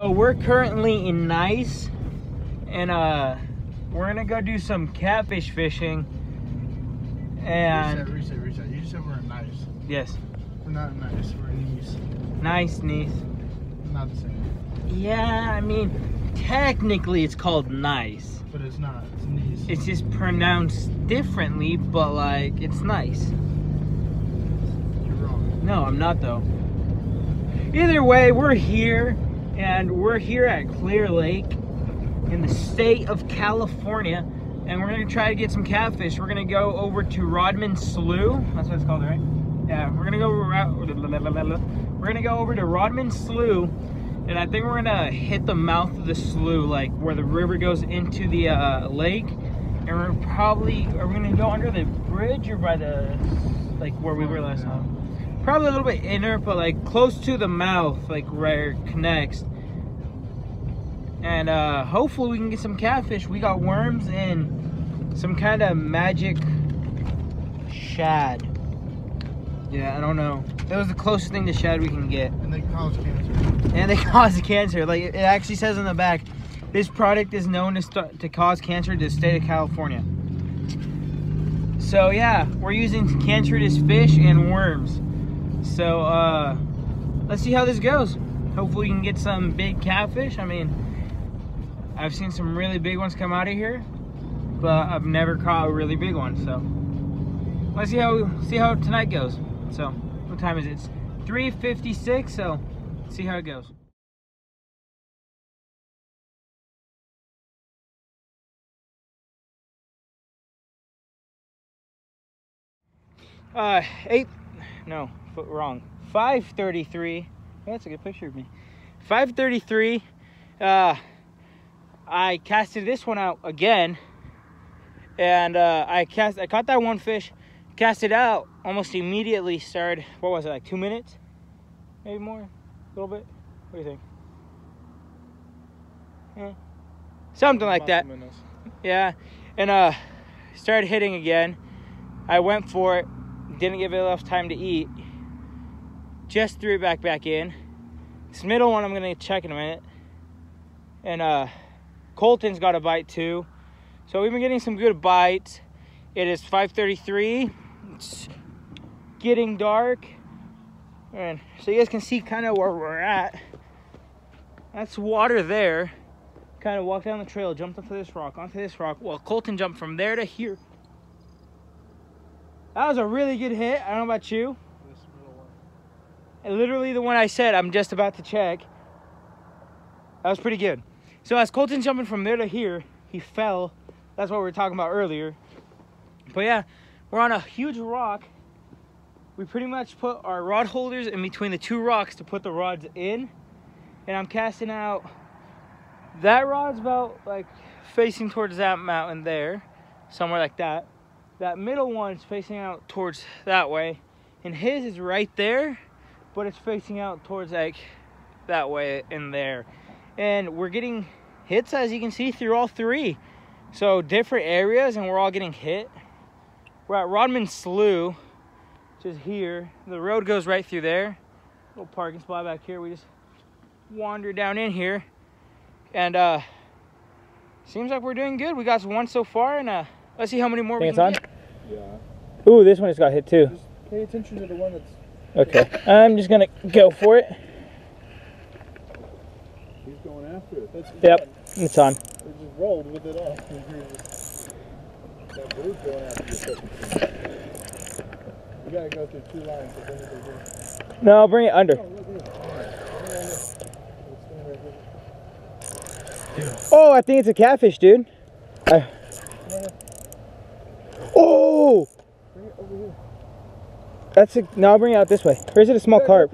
So we're currently in Nice, and uh, we're gonna go do some catfish fishing. And reset, reset, reset. You just said we're in nice. yes, We're not in nice. We're in Nice. Nice, Nice. Not the same. Yeah, I mean, technically it's called Nice. But it's not. It's Nice. It's just pronounced differently, but like it's nice. You're wrong. No, I'm not though. Either way, we're here, and we're here at Clear Lake in the state of California, and we're gonna try to get some catfish. We're gonna go over to Rodman Slough. That's what it's called, right? Yeah, we're gonna go. We're gonna go over to Rodman Slough, and I think we're gonna hit the mouth of the slough, like where the river goes into the uh, lake. And we're probably are we gonna go under the bridge or by the like where we were last time? Probably a little bit inner, but like close to the mouth, like where it connects. And uh, hopefully we can get some catfish. We got worms and some kind of magic shad. Yeah, I don't know. That was the closest thing to shad we can get. And they cause cancer. And they cause cancer. Like it actually says on the back, this product is known to, st- to cause cancer to the state of California. So yeah, we're using cancerous fish and worms. So uh, let's see how this goes. Hopefully we can get some big catfish. I mean, I've seen some really big ones come out of here, but I've never caught a really big one. So let's see how see how tonight goes. So what time is it? It's 3:56. So see how it goes. Uh, eight, no, wrong. 5:33. Oh, that's a good picture of me. 5:33. Uh, I casted this one out again, and uh, I cast. I caught that one fish, cast it out almost immediately. Started. What was it like? Two minutes, maybe more, a little bit. What do you think? Yeah. Something like that. Yeah, and uh, started hitting again. I went for it, didn't give it enough time to eat. Just threw it back back in. This middle one I'm gonna check in a minute. And uh, Colton's got a bite too. So we've been getting some good bites. It is 5:33. It's getting dark, and so you guys can see kind of where we're at. That's water there kind of walked down the trail, jumped onto this rock, onto this rock. Well, Colton jumped from there to here. That was a really good hit. I don't know about you. And literally the one I said I'm just about to check. That was pretty good. So as Colton's jumping from there to here, he fell. That's what we were talking about earlier. But yeah, we're on a huge rock. We pretty much put our rod holders in between the two rocks to put the rods in. And I'm casting out that rod's about like facing towards that mountain there, somewhere like that. That middle one's facing out towards that way, and his is right there, but it's facing out towards like that way in there. And we're getting hits as you can see through all three. So different areas, and we're all getting hit. We're at Rodman Slough, which is here. The road goes right through there. Little parking spot back here. We just wander down in here and uh seems like we're doing good we got one so far and uh let's see how many more Think we it's can on? get Yeah. ooh this one just got hit too Just pay attention to the one that's. okay i'm just gonna go for it He's going after it. That's yep it's on They just rolled with it off. That bird's going after you. You gotta go through two lines. No bring it under Oh, i think it's a catfish dude I... Oh that's a no i'll bring it out this way or is it a small carp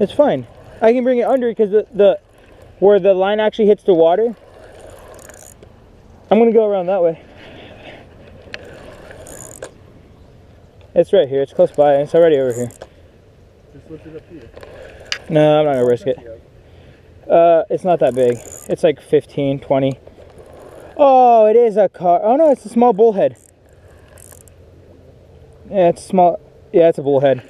it's fine i can bring it under because the, the where the line actually hits the water i'm gonna go around that way it's right here it's close by and it's already over here Just lift it up here. no i'm not gonna risk it Uh, it's not that big. It's like 15, 20. Oh, it is a car. Oh no, it's a small bullhead. Yeah, it's small. Yeah, it's a bullhead.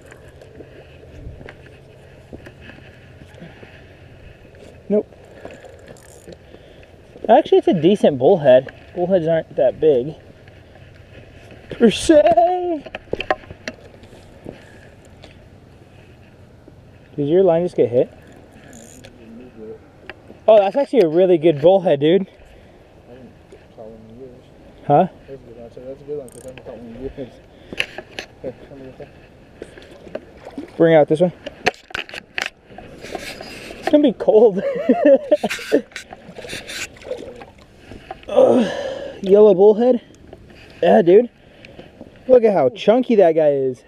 Actually, it's a decent bullhead. Bullheads aren't that big. Per se. Did your line just get hit? Oh, that's actually a really good bullhead, dude. Huh? That's a good one. That's a good one because I haven't years. Bring out this one. It's gonna be cold. Ugh, yellow bullhead. Yeah, dude. Look at how chunky that guy is.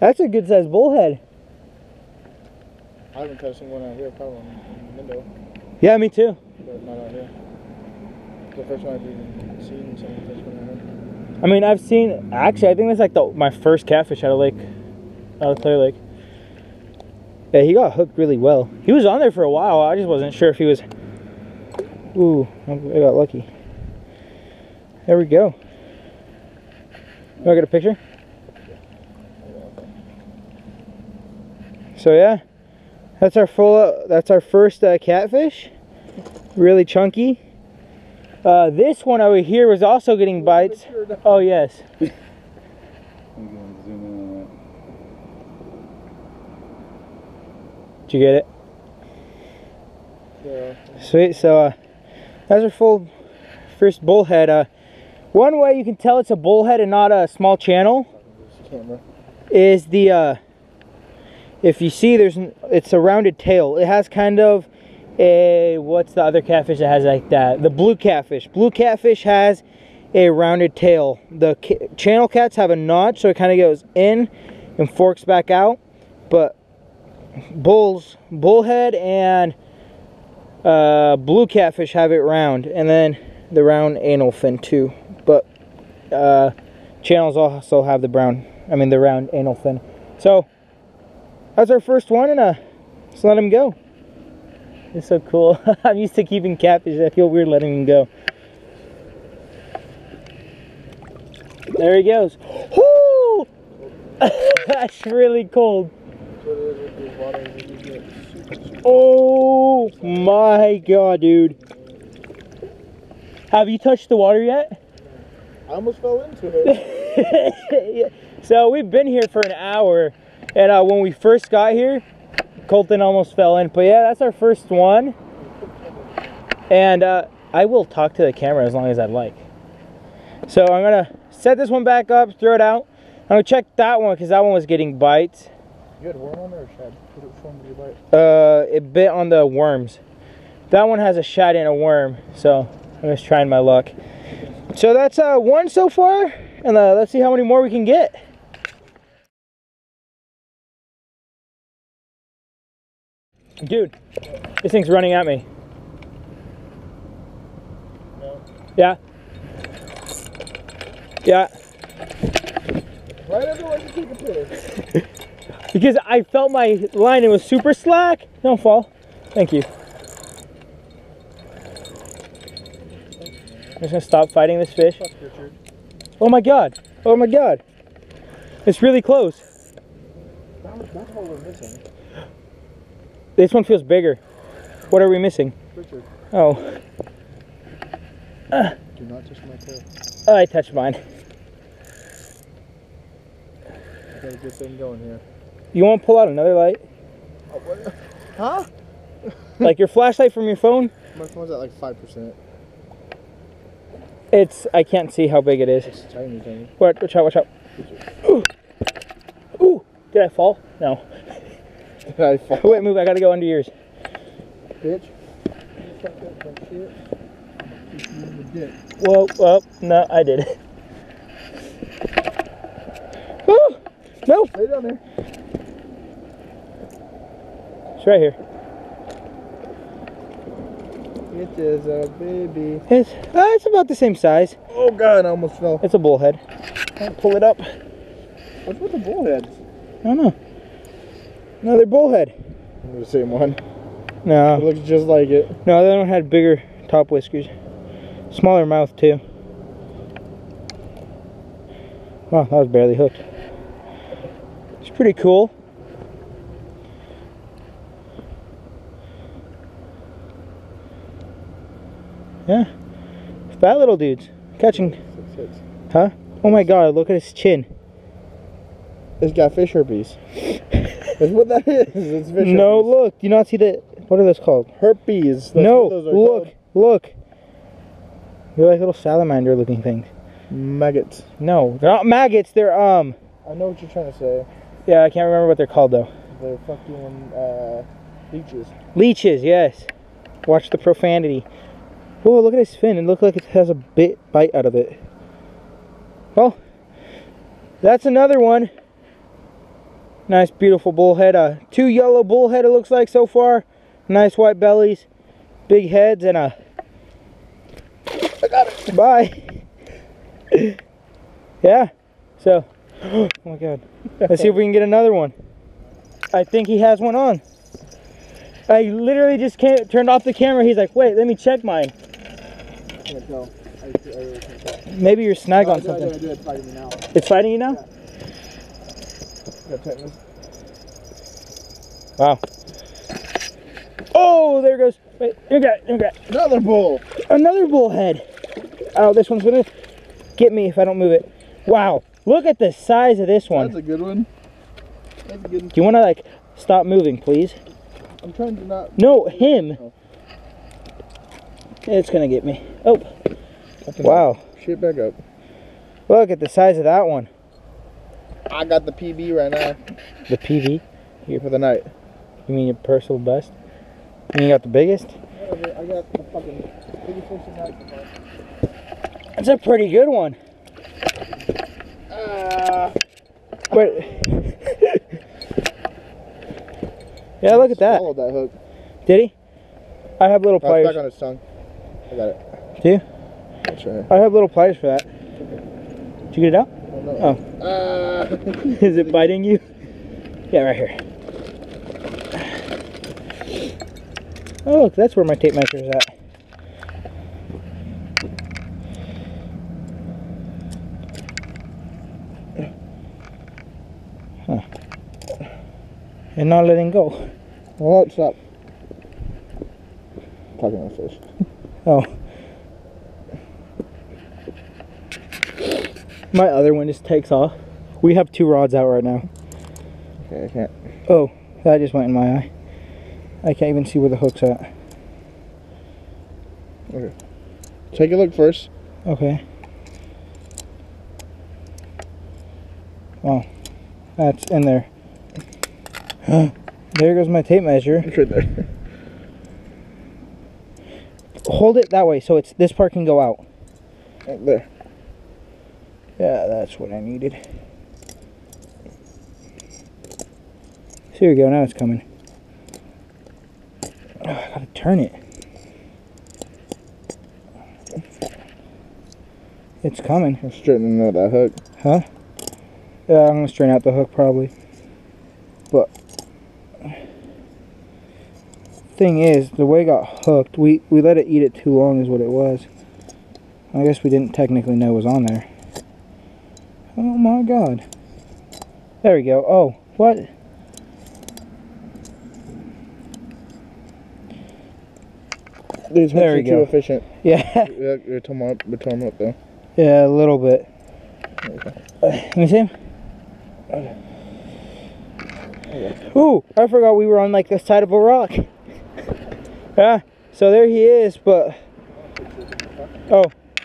That's a good sized bullhead. I haven't touched one out here. probably in the window, Yeah, me too. but not out here. The first one I've even seen someone touch one out here. I mean, I've seen. Actually, I think that's like the my first catfish out of lake, out of Clear Lake. Yeah, he got hooked really well. He was on there for a while. I just wasn't sure if he was. Ooh, I got lucky. There we go. You want to get a picture? So yeah, that's our full. Uh, that's our first uh, catfish. Really chunky. Uh, this one over here was also getting bites. Oh yes. I'm going to zoom in on Did you get it? that. Sweet. So uh, that's our full first bullhead. Uh, one way you can tell it's a bullhead and not a small channel is the uh, if you see there's it's a rounded tail. It has kind of a what's the other catfish that has like that? The blue catfish. Blue catfish has a rounded tail. The ca- channel cats have a notch, so it kind of goes in and forks back out. But bulls, bullhead, and uh, blue catfish have it round, and then the round anal fin too. Uh, channels also have the brown, I mean the round anal fin. So that's our first one, and uh, let's let him go. It's so cool. I'm used to keeping catfish. I feel weird letting him go. There he goes. Woo! That's really cold. Oh my god, dude. Have you touched the water yet? I almost fell into it. so we've been here for an hour, and uh, when we first got here, Colton almost fell in. But yeah, that's our first one. And uh, I will talk to the camera as long as I'd like. So I'm gonna set this one back up, throw it out. I'm gonna check that one because that one was getting bites. You had worm on there or shad? Which one did you bite? Uh, it bit on the worms. That one has a shad and a worm, so I'm just trying my luck. So that's uh, one so far, and uh, let's see how many more we can get. Dude, this thing's running at me. No. Yeah. Yeah, Right everywhere you take a piss. because I felt my line and was super slack. Don't fall. Thank you. I'm just gonna stop fighting this fish. Oh my god. Oh my god. It's really close. That was- That's what we're missing. This one feels bigger. What are we missing? Richard, Oh, do not touch my tail. I touched mine. I gotta get something going here. You want to pull out another light? Oh, what? Huh? Like your flashlight from your phone? My phone's at like 5%. It's, I can't see how big it is. It's tiny, tiny. What? Watch out, watch out. Ooh. Ooh. Did I fall? No. Did I fall? Wait, move. I gotta go under yours. Bitch. You fucked up that shit. Kick you the dick. Whoa, whoa. No, I did it. Ooh. No, Lay down there. it's right here. It is a baby. It's, uh, it's about the same size. Oh god, I almost fell. It's a bullhead. I'll pull it up. What's with the bullheads? I don't know. Another bullhead. The same one. It No, looks just like it. no, that one had bigger top whiskers. Smaller mouth, too. Wow, that was barely hooked. It's pretty cool. Fat little dudes. Catching. Six. Oh my god, look at his chin. It's got fish herpes. That's what that is. It's fish No, herpes. look. Do you not see the. What are those called? herpes. That's no, those look. called. Look. They're like little salamander looking things. Maggots. No, they're not maggots. They're, um. I know what you're trying to say. Yeah, I can't remember what they're called though. They're fucking uh, leeches. Leeches, yes. Watch the profanity. Whoa, look at his fin. It looks like it has a bit bite out of it. Well, that's another one. Nice, beautiful bullhead. Uh, two yellow bullhead, it looks like so far. Nice white bellies, big heads, and a. I got it. Bye. yeah. So, oh my god. Let's see if we can get another one. I think he has one on. I literally just can't, turned off the camera. He's like, wait, let me check mine. I, I really can't tell. Maybe you're snag No, on I do, I something. do, I do. It's fighting me now. It's fighting you now? Got. Wow. Oh, there goes. Wait, you got, you got Another bull. another bullhead. Oh, this one's gonna get me if I don't move it. Wow, look at the size of this one. That's a good one. That's a good one. Do you want to like stop moving, please? I'm trying to not. No, him. Oh. It's gonna get me. Oh, wow. Shit back up. Look at the size of that one. I got the PB right now The PB? here for the night. You mean your personal best? You mean you got the biggest? I got the fucking biggest fish in that. That's a pretty good one. Uh, Wait. yeah, look at that. Swallowed that hook. Did he? I have little it's back on his tongue. I got it. Do you? That's right. I have little pliers for that. Did you get it out? Oh. Oh. Uh, Is it biting you? Yeah, right here. Oh, look, that's where my tape measure is at. Huh. And not letting go. well, up? Talking about fish. Oh. My other one just takes off. We have two rods out right now. Okay, I can't. Oh, that just went in my eye. I can't even see where the hook's at. Take a look first. Okay. Oh, that's in there. there goes my tape measure. It's right there. Hold it that way so it's this part can go out. Right there. Yeah, that's what I needed. So here we go. Now it's coming. Oh, I gotta turn it. It's coming. I'm straightening out that hook. Huh? Yeah, I'm gonna straighten out the hook probably. But thing is, the way it got hooked, we we let it eat it too long is what it was. I guess we didn't technically know it was on there. Oh my god. There we go. Oh, what? These There are we too efficient. Yeah, Yeah, you're them up, you're them up though. yeah, a little bit. Let me see him. Ooh, I forgot we were on like the side of a rock. Yeah, so there he is, but oh,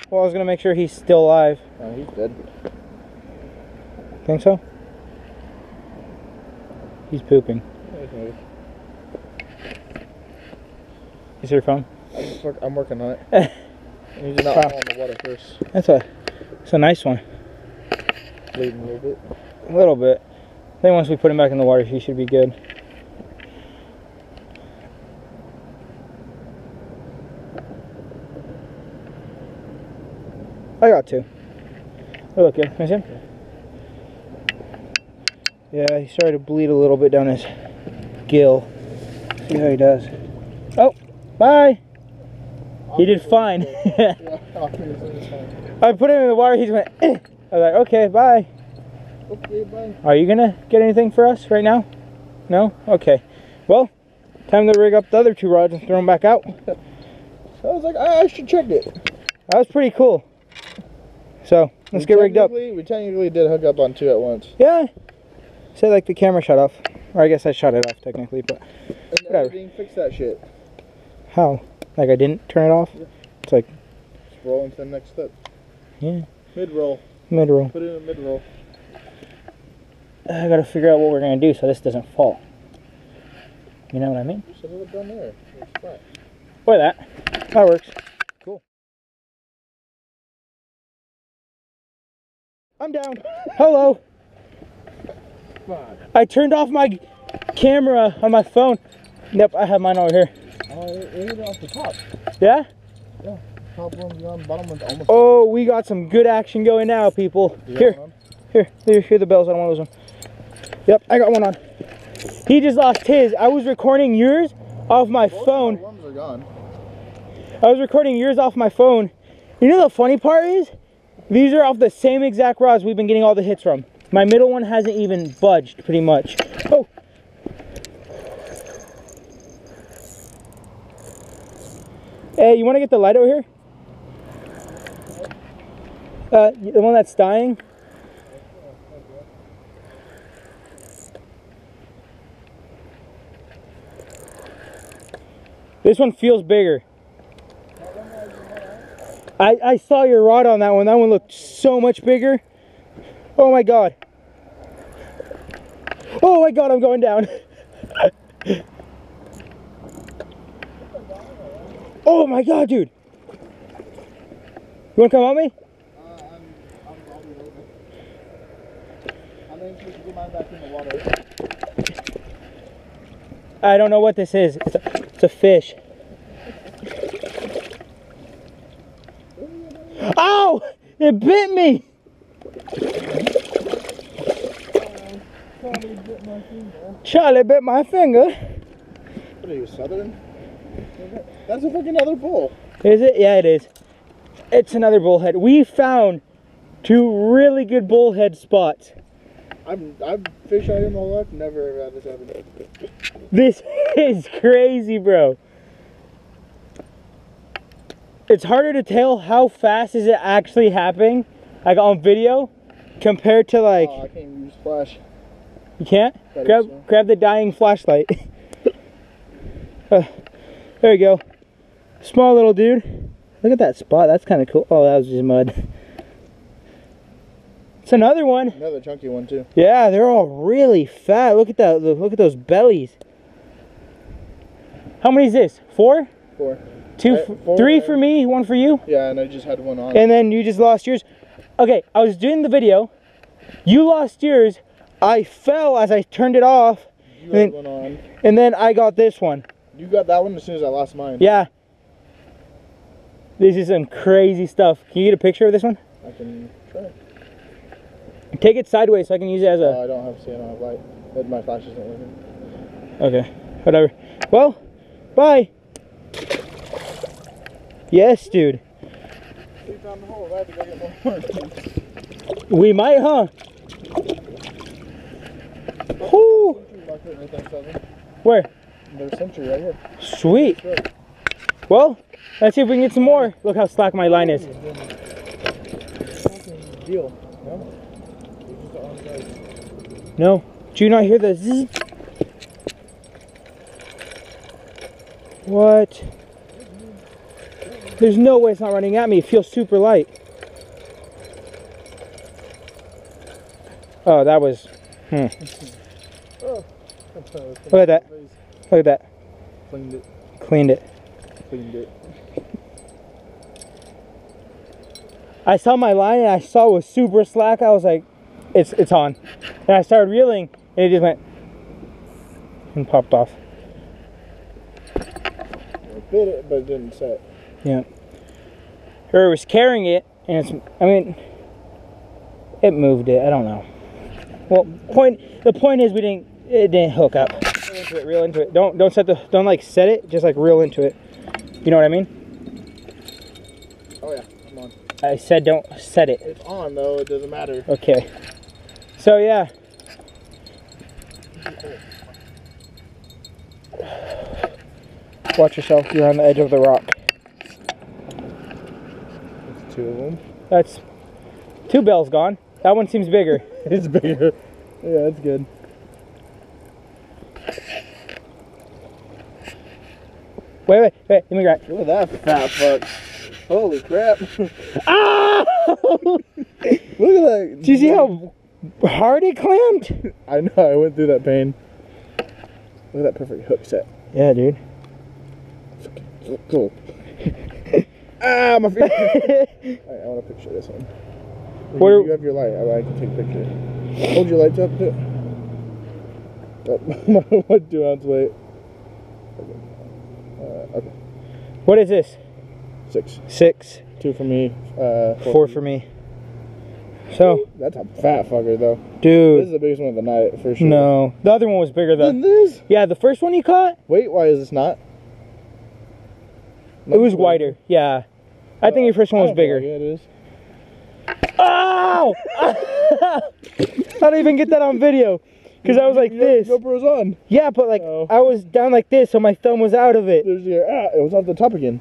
well, I was gonna make sure he's still alive. Oh, he's dead. Think so? He's pooping. Is your phone? I'm, work, I'm working on it. Usually not Wow. in the water first. That's a, it's a nice one. Bleeding a little bit. A little bit. I think once we put him back in the water, he should be good. I got two. They look good. Can I see him? Yeah, he started to bleed a little bit down his gill. See how he does. Oh, bye. He did fine. I'll finish it, it's fine. I put him in the water. He went. "Eh." I was like, okay, bye. Okay, bye. Are you gonna get anything for us right now? No? Okay. Well, time to rig up the other two rods and throw them back out. I was like, I, I should check it. That was pretty cool. So let's We get rigged up. We technically did hook up on two at once. Yeah. Say like the camera shut off. Or I guess I shut it off technically, but And Whatever. editing, fix that shit. how? Like I didn't turn it off? It's like Just roll into the next step. Yeah. Mid roll. mid roll. Put it in a mid roll. I gotta figure out what we're gonna do so this doesn't fall. You know what I mean? Set it up down there. Or that. That works. I'm down. Hello. Fine. I turned off my camera on my phone. Yep, I have mine over here. Oh, it, off the top. Yeah? Top one's on, bottom one's almost. Oh, we got some good action going now, people. Here, here, here, here the bells on one of those ones. Yep, I got one on. He just lost his. I was recording yours off my Both phone. my worms are gone. I was recording yours off my phone. You know the funny part is, these are off the same exact rods we've been getting all the hits from. My middle one hasn't even budged, pretty much. Oh. Hey, you want to get the light over here? Uh, the one that's dying? This one feels bigger. I, I saw your rod on that one. That one looked so much bigger. Oh my god. Oh my god, I'm going down. oh my god, dude. You wanna come on me? I don't know what this is. It's a, it's a fish. Ow! It bit me! Charlie bit my finger. What are you, Southern? That's a fucking other bull. Is it? Yeah, it is. It's another bullhead. We found two really good bullhead spots. I'm, I've fished out here my life, never ever had this happen. This is crazy, bro. It's harder to tell how fast is it actually happening, like on video, compared to like oh, I can't use flash. you can't Better grab so. grab the dying flashlight. Uh, there you go, small little dude. Look at that spot. That's kind of cool. Oh, that was just mud. It's another one. Another chunky one too. Yeah, they're all really fat. Look at that. Look at those bellies. How many is this? Four? Four. Two, Uh, four, three for me, one for you, Yeah, and I just had one on. and then you just lost yours. Okay, I was doing the video. You lost yours. I fell as I turned it off, you then- had one on. and then I got this one. You got that one as soon as I lost mine. Yeah. This is some crazy stuff. Can you get a picture of this one? I can try. Take it sideways so I can use it as a. Uh. I don't have, see, I don't have light. My flash isn't working. Okay, whatever. Well, bye. Yes, dude. We might, huh? Whoo! Where? There's Century right here. Sweet. Well, let's see if we can get some more. Look how slack my line is. No. Do you not hear the zzz? What? There's no way it's not running at me. It feels super light. Oh, that was. Hmm. Look at that. Look at that. Cleaned it. Cleaned it. Cleaned it. I saw my line and I saw it was super slack. I was like, it's it's on. And I started reeling and it just went and popped off. I bit it, but it didn't set. Yeah. Or it was carrying it and it's I mean it moved it. I don't know. Well point the point is we didn't it didn't hook up. Reel into it, reel into it. Don't don't set the don't like set it, just like reel into it. You know what I mean? Oh yeah, I'm on. I said don't set it. It's on though, it doesn't matter. Okay. So yeah. Watch yourself, you're on the edge of the rock. Two of them. That's two bells gone. That one seems bigger. It's bigger. Yeah, that's good. Wait, wait, wait. Let me grab. Look at that fat fuck. Holy crap. Ah! Look at that. Do you see how hard it clamped? I know, I went through that pain. Look at that perfect hook set. Yeah, dude. Cool. Ah, my feet. Alright, I want to picture this one. What you, are- you have your light. I, I can take a picture. Hold your lights up too. Oh, one two ounce weight. Uh, okay, What is this? six. Six. Two for me. Uh, Four for me. So, That's a fat fucker though. Dude. This is the biggest one of the night for sure. No. The other one was bigger Than this? Yeah, the first one you caught, Wait, why is this not? it was wider. Yeah. I think your first one was bigger. Yeah, it is. Ow! I don't even get that on video. Because I was like Your this. GoPro's on. Yeah, but like Oh. I was down like this, so my thumb was out of it. There's your ah, it was off the top again.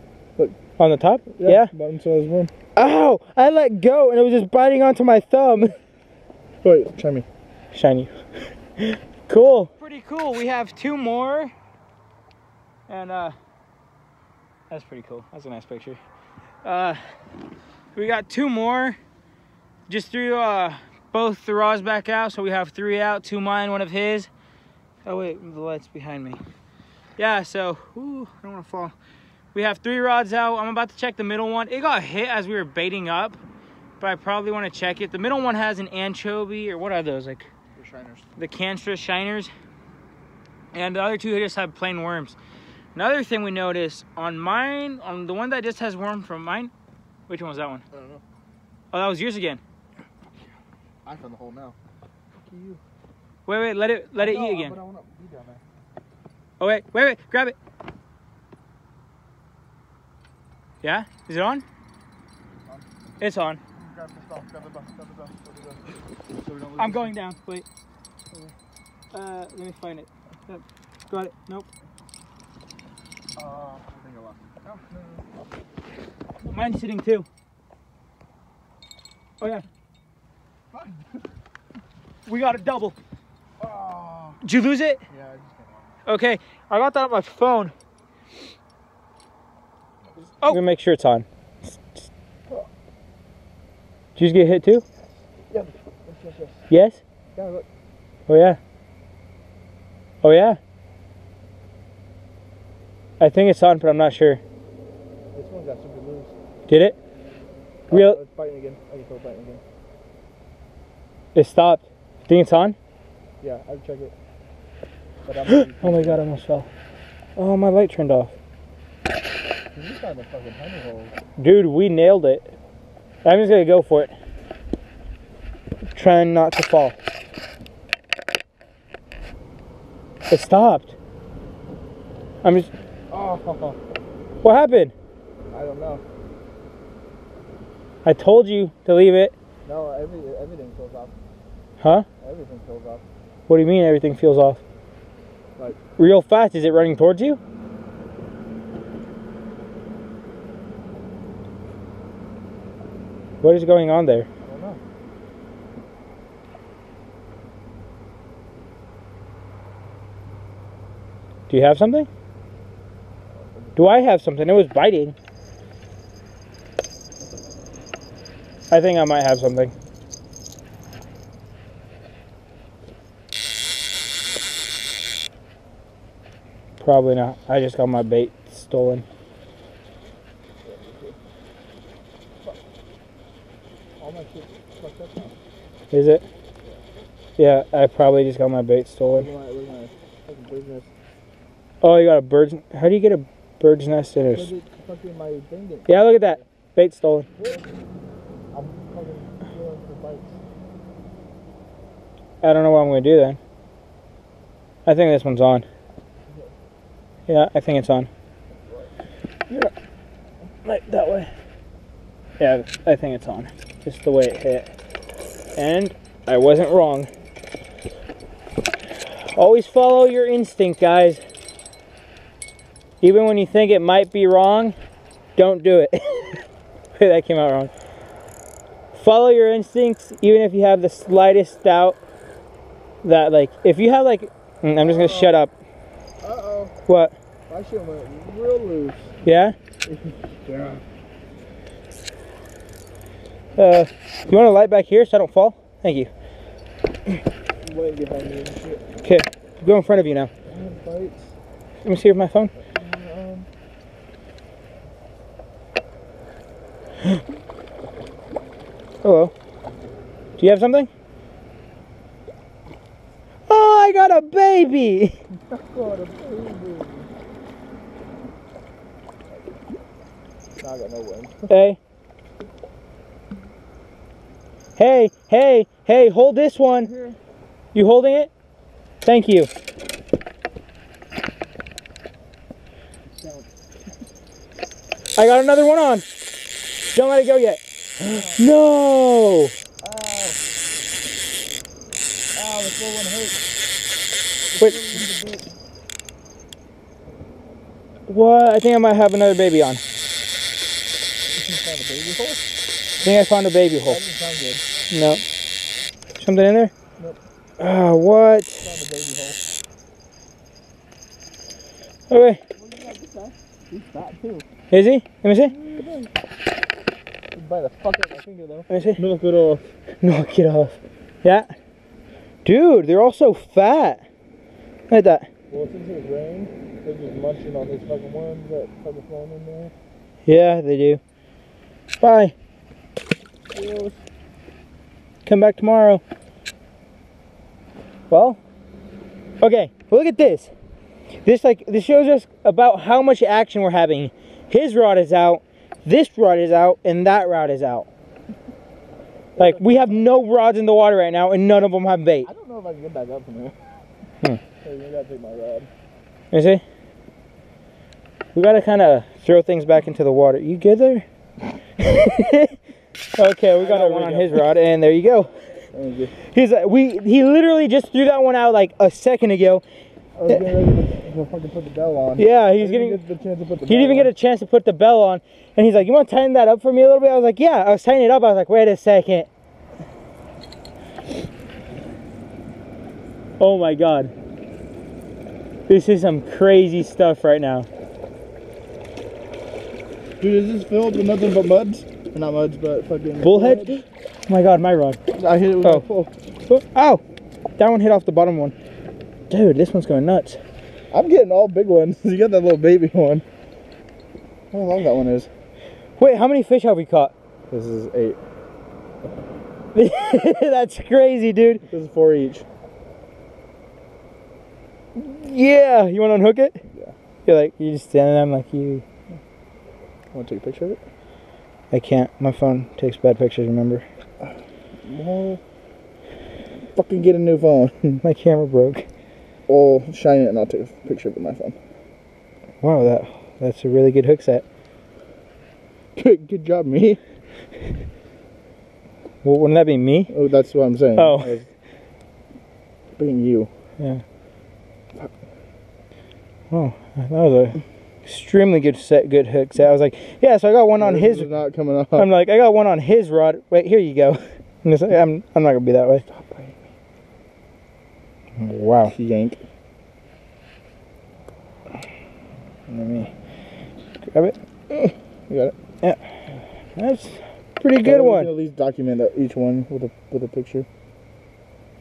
On the top? Yeah. Bottom side is warm. Ow! I let go and it was just biting onto my thumb. Wait, try me. Shiny. cool. Pretty cool. We have two more. And uh that's pretty cool. That's a nice picture. Uh we got two more. Just threw uh both the rods back out, so we have three out, two mine, one of his. Oh wait, the light's behind me. Yeah, so ooh, I don't wanna fall. We have three rods out. I'm about to check the middle one. It got hit as we were baiting up, but I probably want to check it. The middle one has an anchovy, or what are those? Like The shiners. the Canstra shiners. And the other two just have plain worms. Another thing we noticed on mine, on the one that just has worm from mine, which one was that one? I don't know. Oh, that was yours again. I found the hole now. Fuck you. Wait, wait, let it let it No, eat again. But I want to be down there. Oh wait, wait, wait, grab it. Yeah, is it on? It's on. Grab the bell. Grab the bell. Grab the bell. Grab the bell. So we don't lose I'm going down. Wait. Uh, let me find it. Got it. Nope. Uh, I think I lost it. No, no, no. Mine's sitting too. Oh yeah. We got a double. Oh. Did you lose it? Yeah, I just came off. Okay, I got that on my phone. Oh. I'm gonna make sure it's on. Did you just get hit too? Yes, yes, yes. Yes? Yeah, look. Oh yeah. Oh yeah. I think it's on, but I'm not sure. This one got super loose. Did it? Oh, Real? it's biting again. I can feel it biting again. It stopped. Think it's on? Yeah, I'll check it. But I'm Oh my god, I almost fell. Oh, my light turned off. You found the fucking honey hole. Dude, we nailed it. I'm just gonna go for it. Trying not to fall. It stopped. I'm just. Oh, What happened? I don't know. I told you to leave it. No, every, everything feels off. Huh? Everything feels off. What do you mean everything feels off? Like- Real fast. Is it running towards you? What is going on there? I don't know. Do you have something? Do I have something? It was biting. I think I might have something. Probably not. I just got my bait stolen. All my shit fucked up now. Is it? Yeah, I probably just got my bait stolen. at my, look at my fucking bird's nest. Oh, you got a bird's. How do you get a bird's nest in Look it? at fucking my thing. didn't- Yeah, look at that. Bait stolen. I'm fucking feeling for bites. I don't know what I'm going to do then. I think this one's on. Yeah, I think it's on. Yeah. Right, that way. Yeah, I think it's on. Just the way it hit. And I wasn't wrong. Always follow your instinct, guys. Even when you think it might be wrong, don't do it. that came out wrong. follow your instincts, even if you have the slightest doubt that, like, if you have, like, Mm, I'm just gonna shut up. Uh-oh. What? My shit went real loose. Yeah? Yeah. Uh, you want a light back here so I don't fall? Thank you. Way behind me and shit. Okay, go in front of you now. I. Let me see with my phone. Um, Hello. Do you have something? Oh, I got a baby! God, a baby. I got no. Hey. Hey, hey, hey, hold this one. Here. You holding it? Thank you. I got another one on. Don't let it go yet. no! Oh. Ow, the full one hurts. Wait. What? I think I might have another baby on. I You found a baby hole? think I found a baby hole. That doesn't sound good. No. Something in there? Nope. Ah, what? Found a baby hole. Okay. Do you got this guy? He's fat too. Is he? Let me see. He'd the fuck out of my finger though. Let see. Knock it off. Knock it off. Yeah. Dude, they're all so fat. Look at that. Well, since it was rain, they're just munching on those fucking worms that fucking flown in there. Yeah, they do. Bye. Gross. Come back tomorrow. Well, okay. Look at this. This like this shows us about how much action we're having. His rod is out, this rod is out, and that rod is out. Like we have no rods in the water right now, and none of them have bait. I don't know if I can get back up from here. Hmm. Hey, you gotta take my rod. You see? We gotta kind of throw things back into the water. You good there? okay, we got one on his rod, and there you go. Thank you. He's like, we he literally just threw that one out like a second ago. I was getting ready to, to fucking put the bell on. Yeah, he's getting. get the chance to put the He didn't even bell get a chance to put the bell on, and he's like, "You want to tighten that up for me a little bit?" I was like, "Yeah." I was tightening it up. I was like, "Wait a second. Oh my god, this is some crazy stuff right now. Dude, is this filled with nothing but muds? Or not muds, but fucking. Bullhead? Oh my god, my rod. I hit it with Oh. my full. Oh, ow! That one hit off the bottom one. Dude, this one's going nuts. I'm getting all big ones. You got that little baby one. How long that one is? Wait, how many fish have we caught? This is eight. That's crazy, dude. This is four each. Yeah, you want to unhook it? Yeah. You're like, you're just standing there. I'm like, you. Want to take a picture of it? I can't. My phone takes bad pictures. Remember, Well, fucking get a new phone. my camera broke. Oh, shine it and I'll take a picture of it with my phone. Wow, that that's a really good hook set. Good, good job, me. Well, wouldn't that be me? Oh, that's what I'm saying. Oh. Being you. Yeah. Oh, that was a extremely good set, good hook set. I was like, yeah. So I got one on his. is not coming off. I'm like, I got one on his rod. Wait, here you go. And it's like, I'm I'm not gonna be that way. Wow. Yank. Let me grab it. You got it. Yeah. That's pretty good we one. At least document each one with a with a picture.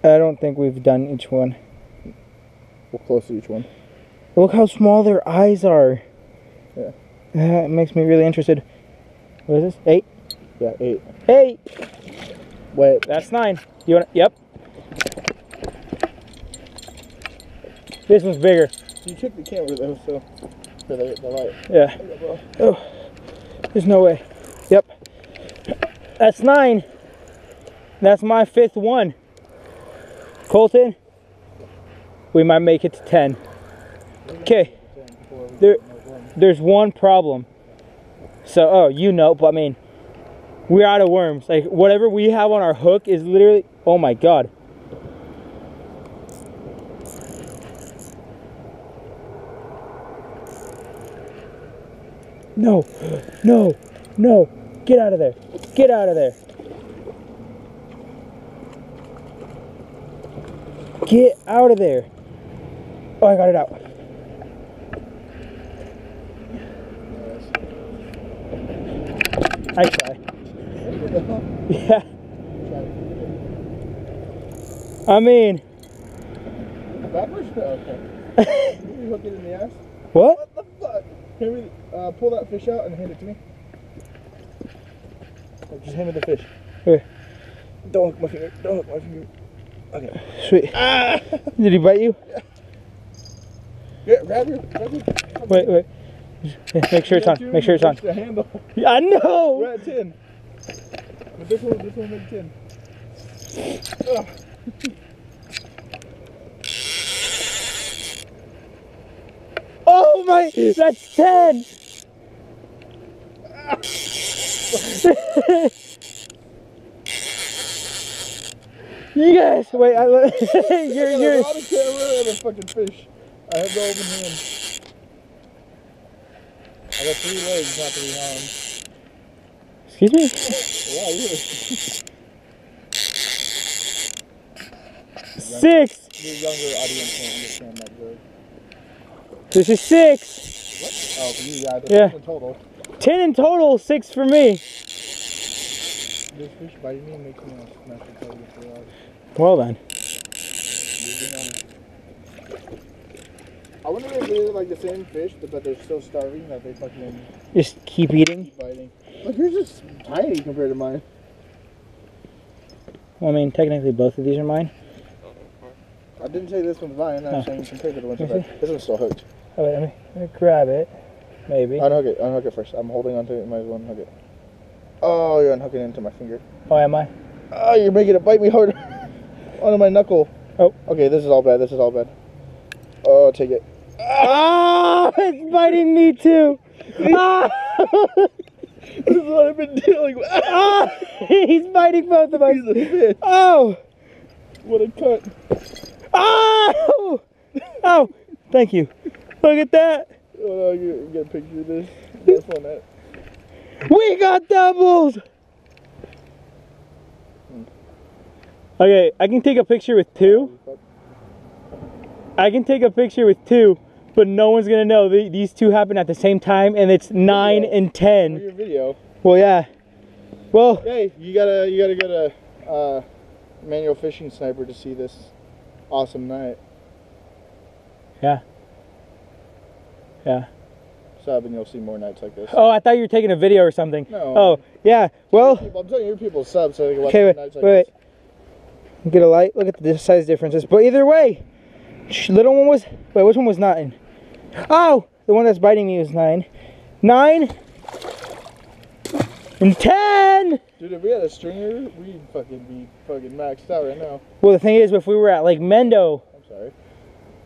I don't think we've done each one. We'll close to each one. Look how small their eyes are. Yeah. That makes me really interested. What is this? Eight? Yeah, eight. Eight! Wet. That's nine. You want Yep. This one's bigger. You took the camera though, so for the, the light. Yeah. Oh, there's no way. Yep. That's nine. That's my fifth one. Colton, we might make it to 10. Okay, there, there's one problem. So, oh, you know, but I mean, we're out of worms. Like, whatever we have on our hook is literally, oh my god. No, no, no. Get out of there. Get out of there. Get out of there. Oh, I got it out. I try. Yeah. I mean. Backwards? Okay. you hook it in the ass? What? What the fuck? Hand me, uh, pull that fish out and hand it to me. Just hand me the fish. Here. Don't hook my finger. Don't hook my finger. Okay. Sweet. Ah! Did he bite you? Yeah, grab your, grab your. Wait, wait. Yeah, Make sure it's on. Make sure it's on. The handle. Yeah, I know. We're at 10. But this one, this one make 10. Ugh. Oh my, that's 10. yes. Wait, I, you're, I got a you're, lot of camera and a fucking fish. I have the open hand. I got three legs, not three arms. excuse me? Yeah, you Six. Your younger audience won't understand that. This is six. What? Oh, for you, yeah. That's Yeah. in total. Ten in total, six for me. This fish biting me makes me want smash the tail with the. Well then. You're being honest. I wonder if they're like the same fish, but they're so starving that they fucking Just keep eating. keep biting. Like yours is tiny compared to mine. Well, I mean, technically both of these are mine. I didn't say this one's mine. I'm Oh. saying compared to the ones. This one's still hooked. Oh, let me, let me grab it. Maybe. Unhook it. Unhook it first. I'm holding onto it. Might as well unhook it. Oh, you're unhooking it into my finger. Oh, am I? Oh, you're making it bite me harder onto my knuckle. Oh. Okay, this is all bad. This is all bad. Oh, take it. Ah, it's biting me too. Ah, This is what I've been dealing with. ah, he's biting both of us. Piece of fish. Oh, What a cut. oh, oh, thank you. Look at that. Oh, you get a picture of this. That's on that. We got doubles. Okay, I can take a picture with two. I can take a picture with two, but no one's gonna know the, these two happen at the same time, and it's nine and For ten. your video. Well, yeah. Well, Hey, you gotta you gotta go to uh, Emanuel Fishing Sniper to see this awesome night. Yeah. Yeah. Sub and you'll see more nights like this. oh, I thought you were taking a video or something. No. Oh, yeah. Well, I'm telling your people sub so they can watch Okay, more wait, nights like wait, this. get a light. Look at the size differences. But either way, little one was. Wait, which one was nine? Oh, the one that's biting me was nine. Nine and ten. Dude, if we had a stringer, we'd fucking be fucking maxed out right now. Well, the thing is, if we were at like Mendo, I'm sorry.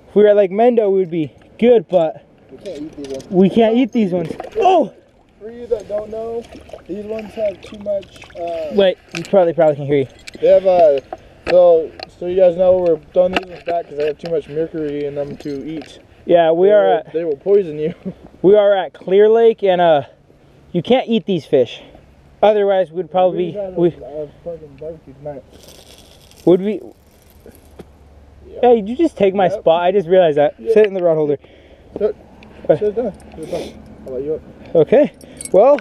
if we were at like Mendo, we would be good. But We can't eat these ones. we can't eat these ones. Oh, For you that don't know, these ones have too much. Uh, wait. You probably probably can hear you. they have uh, so so you guys know we're throwing these ones back because they have too much mercury in them to eat. Yeah, we They are will- at They will poison you. we are at Clear Lake, and uh, you can't eat these fish. Otherwise, we'd probably had we a fucking barbecue tonight. would we. Yeah. Hey, did you just take my Yep. spot? I just realized that. Sit in the rod holder. Should've done it. Should've done it. I'll let you up. Okay. Well,